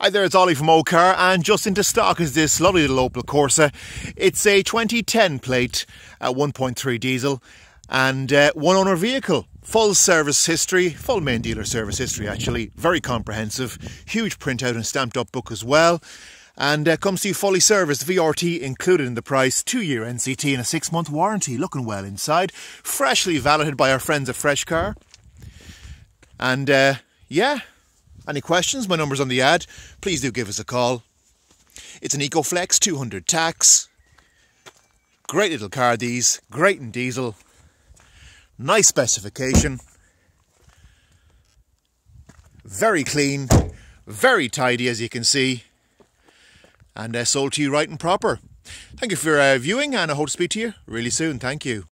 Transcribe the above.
Hi there, it's Ollie from Ocar, and just into stock is this lovely little Opel Corsa. It's a 2010 plate, uh, 1.3 diesel, and uh, one owner vehicle. Full service history, full main dealer service history actually, very comprehensive. Huge printout and stamped up book as well. And uh, comes to you fully serviced, VRT included in the price, two year NCT and a six month warranty. Looking well inside, freshly validated by our friends at Fresh Car. And uh, yeah, any questions? My number's on the ad. Please do give us a call. It's an EcoFlex 200 tax. Great little car these, great in diesel. Nice specification. Very clean, very tidy as you can see. And uh, sold to you right and proper. Thank you for uh, viewing and I hope to speak to you really soon. Thank you.